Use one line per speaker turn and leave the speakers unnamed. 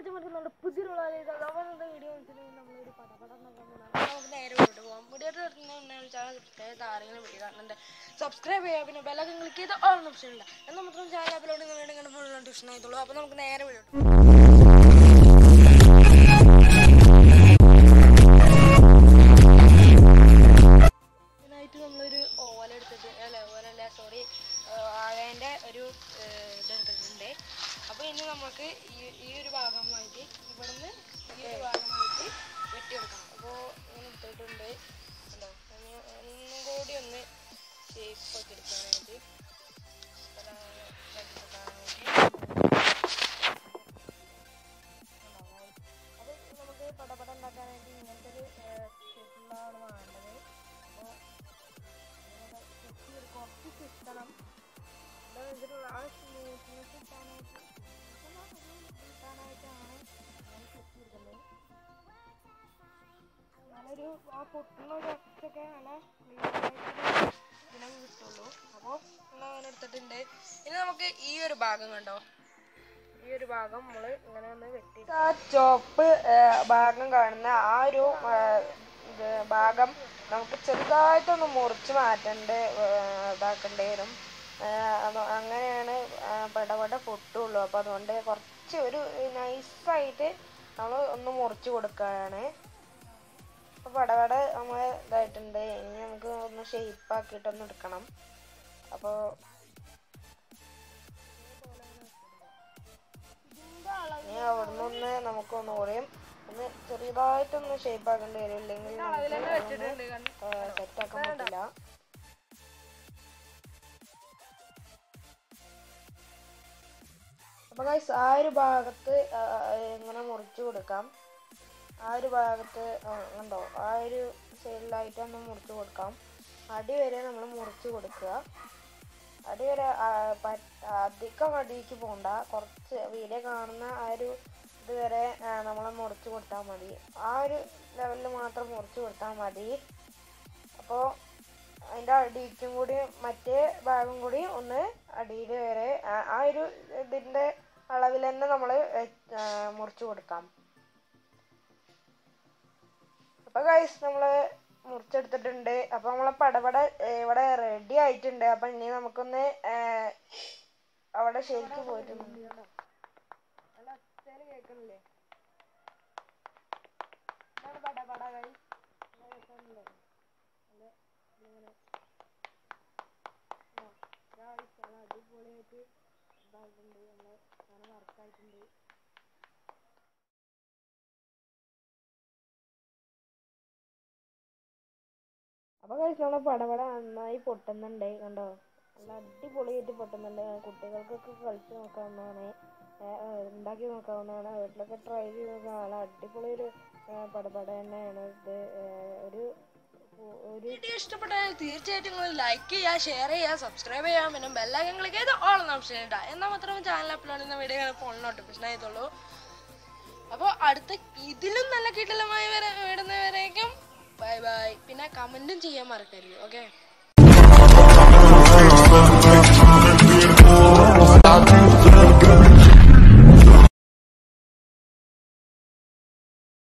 മച്ചന്മാർക്ക് നമ്മുടെ പുതിയൊരു വീഡിയോ നമ്മളൊരു വീഡിയോ ചാനൽ ആരെങ്കിലും വീഡിയോ സബ്സ്ക്രൈബ് ചെയ്യുക പിന്നെ ബെല്ലൊക്കെ ക്ലിക്ക് ചെയ്ത് ഓൾ ഓപ്ഷൻ ഇല്ല എന്നാൽ മാത്രം ചാനൽ അപ്ലോഡ് ചെയ്യുന്ന വീഡിയോ ഫുൾ ട്യൂഷൻ ആയിട്ടുള്ളൂ. അപ്പോൾ നമുക്ക് നേരെ വീഡിയോ ഇനി നമുക്ക് ഈ ഒരു ഭാഗമായിട്ട് ഇവിടുന്ന് ഈ ഒരു ഭാഗമായിട്ട് വെട്ടിയെടുക്കണം. അപ്പോൾ ഇങ്ങനെ എടുത്തിട്ടുണ്ട് ഉണ്ടോ ഒന്നും കൂടി ഒന്ന് ഷേപ്പ് ഒക്കെ എടുക്കാനായിട്ട് നല്ലൊരു ആ പൊട്ടുന്ന ഒരു ഒറ്റക്കെ നല്ല ഇതിനും കിട്ടുള്ളൂ. അപ്പോൾ അങ്ങനെ എടുത്തിട്ടുണ്ട്. ഇനി നമുക്ക് ഈ ഒരു ഭാഗം കണ്ടോ? ഈ ഒരു ഭാഗം നമ്മൾ ഇങ്ങനെ ഒന്ന് വെട്ടി ആ ചോപ്പ് ഭാഗം കാണുന്ന ആ ഒരു ഭാഗം നമുക്ക് ചെറുതായിട്ടൊന്ന് മുറിച്ച് മാറ്റേണ്ട ഇതാക്കേണ്ടി വരും. അങ്ങനെയാണ് പടപട പൊട്ടുള്ളൂ. അപ്പോൾ അതുകൊണ്ട് കുറച്ച് ഒരു നൈസായിട്ട് നമ്മൾ ഒന്ന് മുറിച്ച് കൊടുക്കുകയാണ് അപ്പോൾ പടപട നമ്മൾ ഇതായിട്ടുണ്ട്. ഇനി നമുക്ക് ഒന്ന് ഷേപ്പ് ആക്കിയിട്ടൊന്ന് എടുക്കണം. അപ്പോൾ ഇനി അവിടുന്ന് ഒന്ന് നമുക്ക് ഒന്നുകൂടിയും ഒന്ന് ചെറിയതായിട്ടൊന്ന് ആക്കേണ്ടി വരും. ഇല്ലെങ്കിൽ സെറ്റ് ആക്കാൻ പറ്റില്ല. അപ്പൊ ഗൈസ് ആ ഒരു ഭാഗത്ത് ഇങ്ങനെ മുറിച്ചു കൊടുക്കാം. ആ ഒരു ഭാഗത്ത് ഉണ്ടോ? ആ ഒരു സൈഡിലായിട്ട് നമ്മൾ മുറിച്ച് കൊടുക്കാം. അടി വരെ നമ്മൾ മുറിച്ച് കൊടുക്കുക. അടി വരെ അധികം അടിക്ക് പോണ്ട. കുറച്ച് വീഡിയോ കാണുന്ന ആ ഒരു ഇതുവരെ നമ്മൾ മുറിച്ച് കൊടുത്താൽ മതി. ആ ഒരു ലെവലിൽ മാത്രം മുറിച്ച് കൊടുത്താൽ മതി. അപ്പോൾ അതിന്റെ അടിക്കും കൂടി മറ്റേ ഭാഗം കൂടി ഒന്ന് അടിയിൽ വരെ ആ ഒരു ഇതിന്റെ അളവിൽ തന്നെ നമ്മൾ മുറിച്ച് കൊടുക്കാം. അപ്പോൾ ഗൈസ് നമ്മൾ മുറിച്ചെടുത്തിട്ടുണ്ട്. അപ്പോൾ നമ്മളെ പടപട ഏ, ഇവിടെ റെഡി ആയിട്ടുണ്ട്. അപ്പം ഇനി നമുക്കൊന്ന് അവിടെ ശരിക്ക് പോയിട്ടുണ്ട് കേൾക്കണില്ലേ? പടപട നല്ല അടിപൊളിയായിട്ട് ഇതായിട്ടുണ്ട്. നമ്മളെ അപ്പൊ കഴിച്ച് നമ്മളെ പടപട നന്നായി പൊട്ടുന്നുണ്ട് കണ്ടോ? നല്ല അടിപൊളിയായിട്ട് പൊട്ടുന്നുണ്ട്. കുട്ടികൾക്കൊക്കെ കളിച്ച് നോക്കാവുന്നതാണ് ഉണ്ടാക്കി നോക്കാവുന്നതാണ്. വീട്ടിലൊക്കെ ട്രൈ ചെയ്ത് നോക്കാം നല്ല അടിപൊളി ഒരു പടപട തന്നെയാണ് ഇത്. ഒരു
വീഡിയോ ഇഷ്ടപ്പെട്ടാൽ തീർച്ചയായിട്ടും നിങ്ങൾ ലൈക്ക് ചെയ്യുക ഷെയർ ചെയ്യുക സബ്സ്ക്രൈബ് ചെയ്യുക പിന്നെ ബെല്ലൈക്കൻ ക്ലിക്ക് ചെയ്ത് ഓൾ ഓപ്ഷൻ ഇടുക എന്നാൽ മാത്രമേ ചാനൽ അപ്ലോഡ് ചെയ്യുന്ന വീഡിയോ ഫോൺ നോട്ടിഫിക്കേഷൻ ആയതുള്ളൂ അപ്പോൾ അടുത്ത ഇതിലും നല്ല കിട്ടലമായി വരെ വിടുന്നവരേക്കും ബൈ ബൈ പിന്നെ കമന്റും ചെയ്യാൻ മറക്കരുത് ഓക്കെ